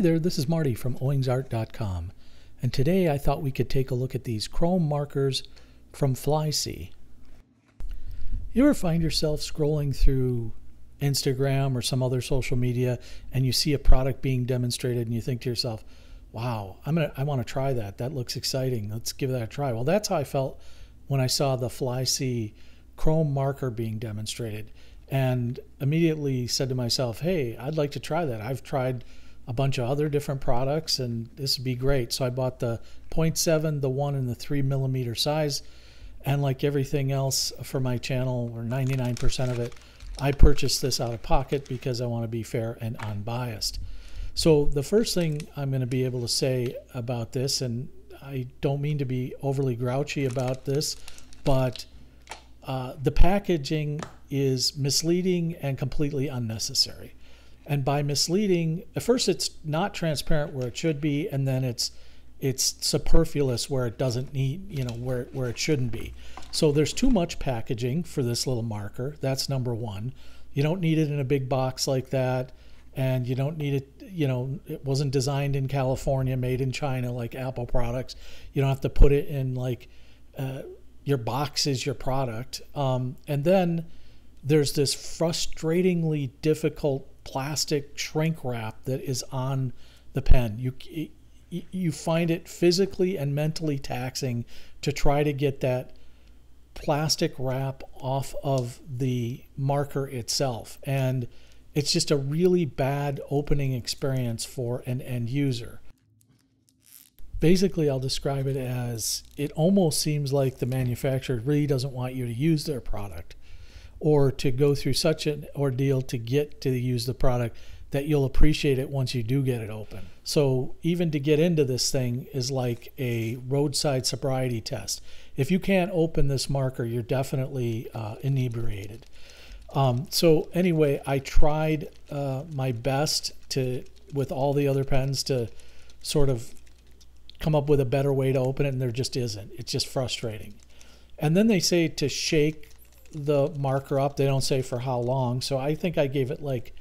Hi there, this is Marty from owingsart.com, and today I thought we could take a look at these chrome markers from Flysea. You ever find yourself scrolling through Instagram or some other social media and you see a product being demonstrated and you think to yourself, wow, I'm gonna I want to try that. That looks exciting. Let's give that a try. Well, that's how I felt when I saw the Flysea chrome marker being demonstrated and immediately said to myself, hey, I'd like to try that. I've tried a bunch of other different products, and this would be great. So I bought the 0.7, the 1, and the 3 millimeter size. And like everything else for my channel, or 99% of it, I purchased this out of pocket because I want to be fair and unbiased. So the first thing I'm going to be able to say about this, and I don't mean to be overly grouchy about this, but uh, the packaging is misleading and completely unnecessary. And by misleading, at first it's not transparent where it should be, and then it's it's superfluous where it doesn't need, you know, where where it shouldn't be. So there's too much packaging for this little marker. That's number one. You don't need it in a big box like that, and you don't need it. You know, it wasn't designed in California, made in China, like Apple products. You don't have to put it in like uh, your box is your product. Um, and then there's this frustratingly difficult plastic shrink wrap that is on the pen. You you find it physically and mentally taxing to try to get that plastic wrap off of the marker itself and it's just a really bad opening experience for an end user. Basically, I'll describe it as it almost seems like the manufacturer really doesn't want you to use their product or to go through such an ordeal to get to use the product that you'll appreciate it once you do get it open. So even to get into this thing is like a roadside sobriety test. If you can't open this marker, you're definitely uh, inebriated. Um, so anyway, I tried uh, my best to, with all the other pens, to sort of come up with a better way to open it, and there just isn't. It's just frustrating. And then they say to shake the marker up. They don't say for how long. So I think I gave it like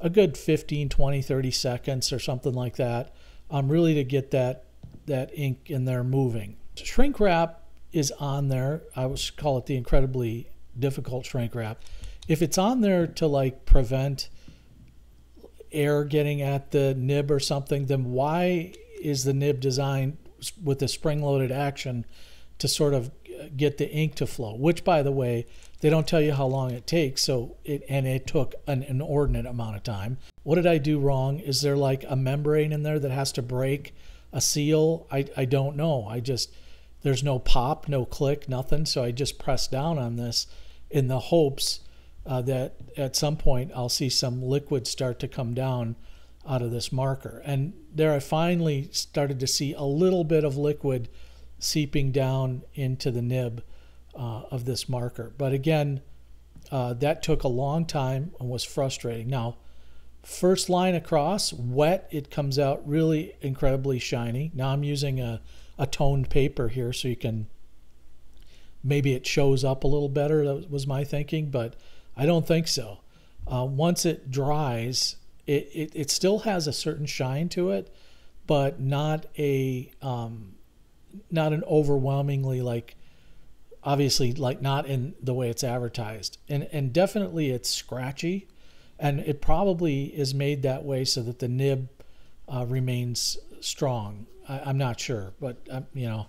a good 15, 20, 30 seconds or something like that. Um, really to get that that ink in there moving. Shrink wrap is on there. I would call it the incredibly difficult shrink wrap. If it's on there to like prevent air getting at the nib or something, then why is the nib designed with the spring-loaded action to sort of get the ink to flow? Which, by the way, they don't tell you how long it takes, so it and it took an inordinate amount of time. What did I do wrong? Is there like a membrane in there that has to break a seal? I, I don't know. I just there's no pop, no click, nothing. So I just press down on this in the hopes uh, that at some point I'll see some liquid start to come down out of this marker. And there I finally started to see a little bit of liquid seeping down into the nib uh, of this marker. But again, uh, that took a long time and was frustrating. Now, first line across, wet, it comes out really incredibly shiny. Now I'm using a, a toned paper here so you can, maybe it shows up a little better, that was my thinking, but I don't think so. Uh, once it dries, it, it, it, still has a certain shine to it, but not a um, not an overwhelmingly like obviously like not in the way it's advertised. And and definitely it's scratchy and it probably is made that way so that the nib uh, remains strong. I, am not sure but um, you know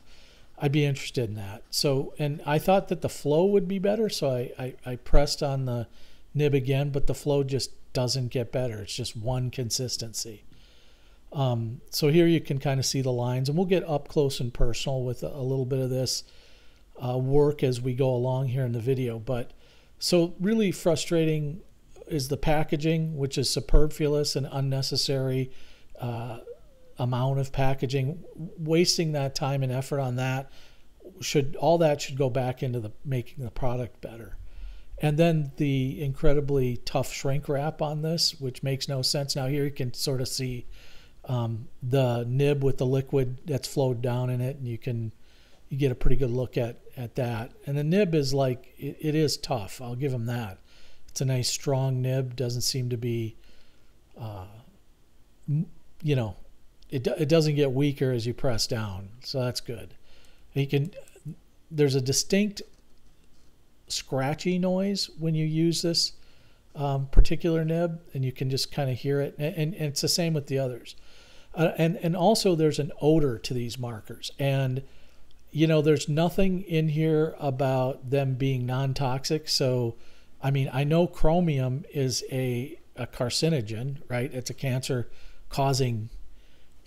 i'd be interested in that. So and i thought that the flow would be better so I, I, I pressed on the nib again but the flow just doesn't get better. It's just one consistency um, so here you can kind of see the lines and we'll get up close and personal with a, a little bit of this uh, work as we go along here in the video. But so really frustrating is the packaging, which is superfluous and unnecessary uh, amount of packaging. Wasting that time and effort on that should all that should go back into the making the product better. And then the incredibly tough shrink wrap on this, which makes no sense. Now here you can sort of see um, the nib with the liquid that's flowed down in it, and you can you get a pretty good look at at that. And the nib is like it, it is tough. I'll give them that. It's a nice strong nib. Doesn't seem to be uh, you know, it, it doesn't get weaker as you press down. So that's good. You can, there's a distinct scratchy noise when you use this um, particular nib, and you can just kind of hear it. And, and, and, it's the same with the others. Uh, and and also there's an odor to these markers, and you know there's nothing in here about them being non-toxic. So, I mean, I know chromium is a a carcinogen, right? It's a cancer-causing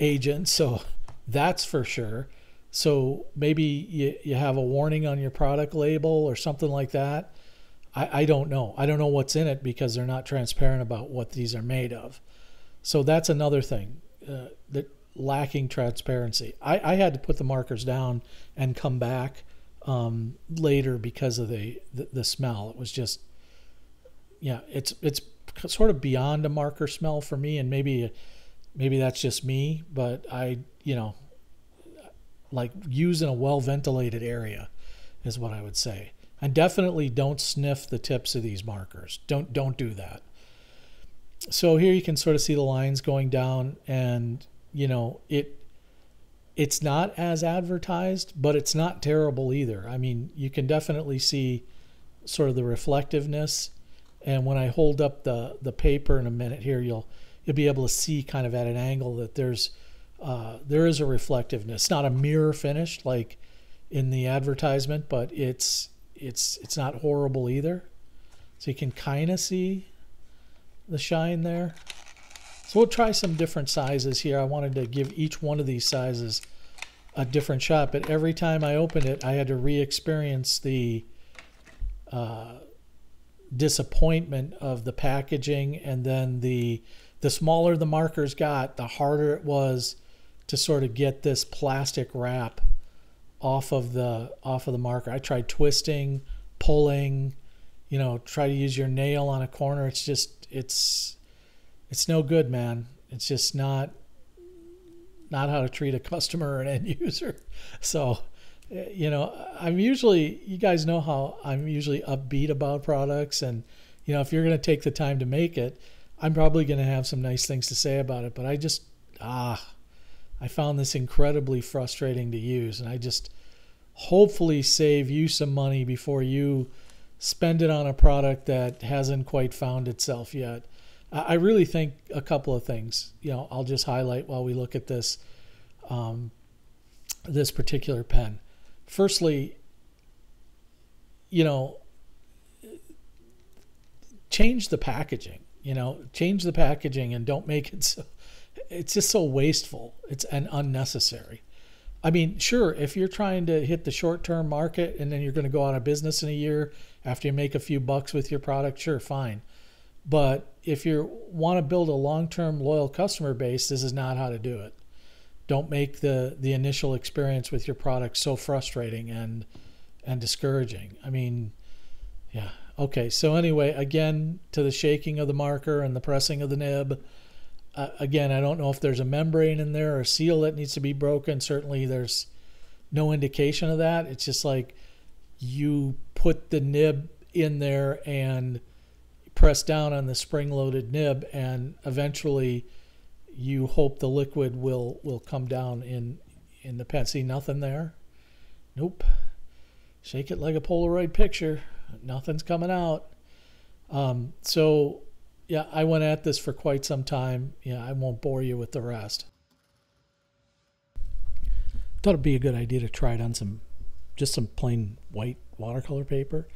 agent, so that's for sure. So maybe you, you have a warning on your product label or something like that. I, I don't know. I don't know what's in it because they're not transparent about what these are made of. So that's another thing uh, that lacking transparency. I, I had to put the markers down and come back um, later because of the, the, the smell. It was just yeah, it's it's sort of beyond a marker smell for me, and maybe maybe that's just me, but I you know like use in a well ventilated area is what I would say. And definitely don't sniff the tips of these markers. Don't don't do that. So here you can sort of see the lines going down and you know it it's not as advertised, but it's not terrible either. I mean, you can definitely see sort of the reflectiveness and when I hold up the the paper in a minute here you'll you'll be able to see kind of at an angle that there's uh, there is a reflectiveness. Not a mirror finish like in the advertisement, but it's it's it's not horrible either. So you can kind of see the shine there. So we'll try some different sizes here. I wanted to give each one of these sizes a different shot, but every time I opened it, I had to re-experience the uh, disappointment of the packaging, and then the the smaller the markers got, the harder it was to sort of get this plastic wrap off of the off of the marker. I tried twisting, pulling, you know, try to use your nail on a corner. It's just it's it's no good, man. It's just not not how to treat a customer or an end user. So, you know, I'm usually you guys know how I'm usually upbeat about products and you know, if you're going to take the time to make it, I'm probably going to have some nice things to say about it, but I just ah I found this incredibly frustrating to use. And I just hopefully save you some money before you spend it on a product that hasn't quite found itself yet. I really think a couple of things. You know, I'll just highlight while we look at this um, this particular pen. Firstly, you know, change the packaging. You know, change the packaging and don't make it so it's just so wasteful. It's and unnecessary. I mean, sure, if you're trying to hit the short-term market and then you're going to go out of business in a year after you make a few bucks with your product, sure, fine. But if you want to build a long-term loyal customer base, this is not how to do it. Don't make the the initial experience with your product so frustrating and and discouraging. I mean, yeah. Okay. So anyway, again, to the shaking of the marker and the pressing of the nib uh, again, I don't know if there's a membrane in there or a seal that needs to be broken. Certainly, there's no indication of that. It's just like you put the nib in there and press down on the spring-loaded nib, and eventually, you hope the liquid will will come down in in the pen. See nothing there. Nope. Shake it like a Polaroid picture. Nothing's coming out. Um, so yeah, I went at this for quite some time. Yeah, I won't bore you with the rest. Thought it'd be a good idea to try it on some, just some plain white watercolor paper.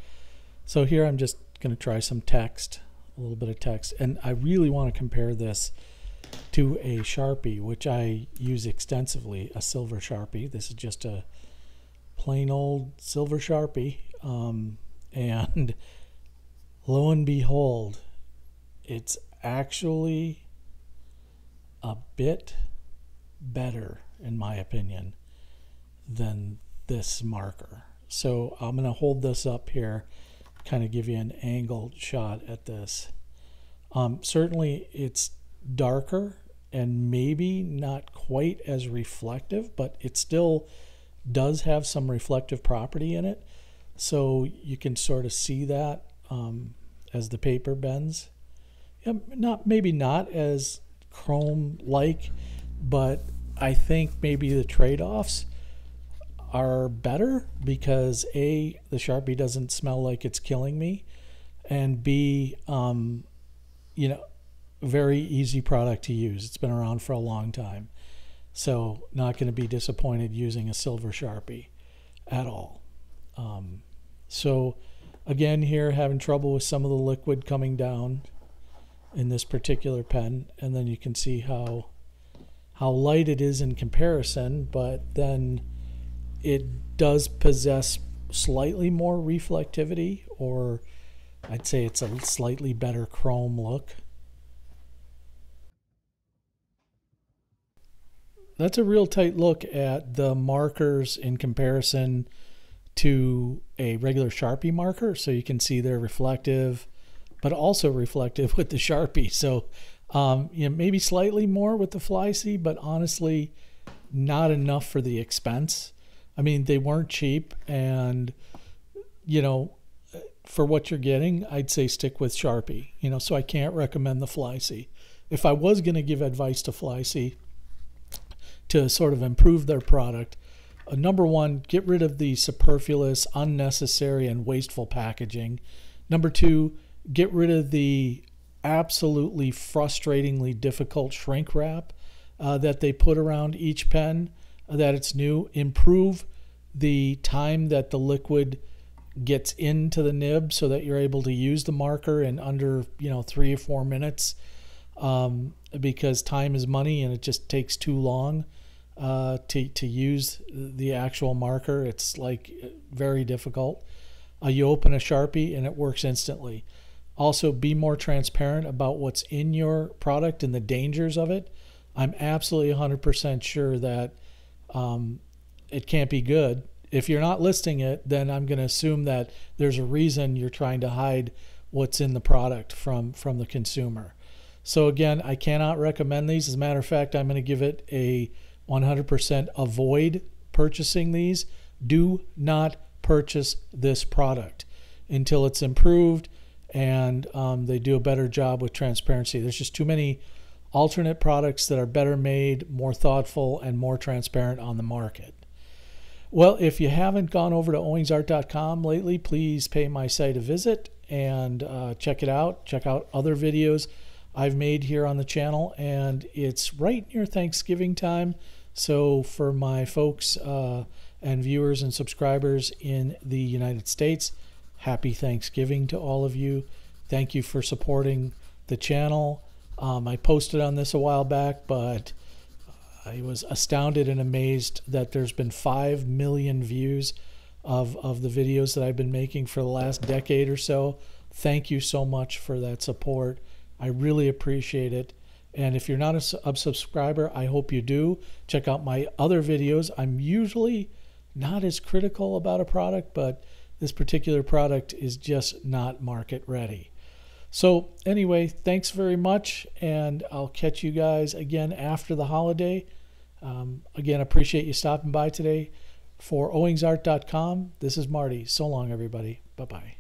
So here I'm just going to try some text, a little bit of text, and I really want to compare this to a Sharpie, which I use extensively, a silver Sharpie. This is just a plain old silver Sharpie. Um, and lo and behold, it's actually a bit better, in my opinion, than this marker. So I'm going to hold this up here, kind of give you an angled shot at this. Um, certainly it's darker and maybe not quite as reflective, but it still does have some reflective property in it. So you can sort of see that um, as the paper bends not maybe not as chrome like, but I think maybe the trade offs are better because A, the Sharpie doesn't smell like it's killing me, and B, um, you know, very easy product to use. It's been around for a long time. So, not going to be disappointed using a silver Sharpie at all. Um, so, again, here having trouble with some of the liquid coming down in this particular pen, and then you can see how how light it is in comparison, but then it does possess slightly more reflectivity, or I'd say it's a slightly better chrome look. That's a real tight look at the markers in comparison to a regular Sharpie marker. So you can see they're reflective, but also reflective with the Sharpie. So um, you know, maybe slightly more with the Flysea, but honestly, not enough for the expense. I mean, they weren't cheap, and you know, for what you're getting, I'd say stick with Sharpie. You know, so I can't recommend the Flysea. If I was going to give advice to Flysea to sort of improve their product, uh, number one, get rid of the superfluous, unnecessary, and wasteful packaging. Number two, get rid of the absolutely frustratingly difficult shrink wrap uh, that they put around each pen uh, that it's new. Improve the time that the liquid gets into the nib so that you're able to use the marker in under you know three or four minutes um, because time is money and it just takes too long uh, to, to use the actual marker it's like very difficult uh, you open a sharpie and it works instantly also, be more transparent about what's in your product and the dangers of it. I'm absolutely 100% sure that um, it can't be good. If you're not listing it, then I'm going to assume that there's a reason you're trying to hide what's in the product from from the consumer. So again, I cannot recommend these. As a matter of fact, I'm going to give it a 100% avoid purchasing these. Do not purchase this product until it's improved and um, they do a better job with transparency. There's just too many alternate products that are better made, more thoughtful, and more transparent on the market. Well, if you haven't gone over to owingsart.com lately, please pay my site a visit and uh, check it out. Check out other videos I've made here on the channel, and it's right near Thanksgiving time. So, for my folks uh, and viewers and subscribers in the United States, happy Thanksgiving to all of you. Thank you for supporting the channel. Um, I posted on this a while back, but I was astounded and amazed that there's been 5 million views of, of the videos that I've been making for the last decade or so. Thank you so much for that support. I really appreciate it. And if you're not a, a subscriber, I hope you do. Check out my other videos. I'm usually not as critical about a product, but this particular product is just not market ready. So, anyway, thanks very much, and I'll catch you guys again after the holiday. Um, again, appreciate you stopping by today. For owingsart.com, this is Marty. So long, everybody. Bye bye.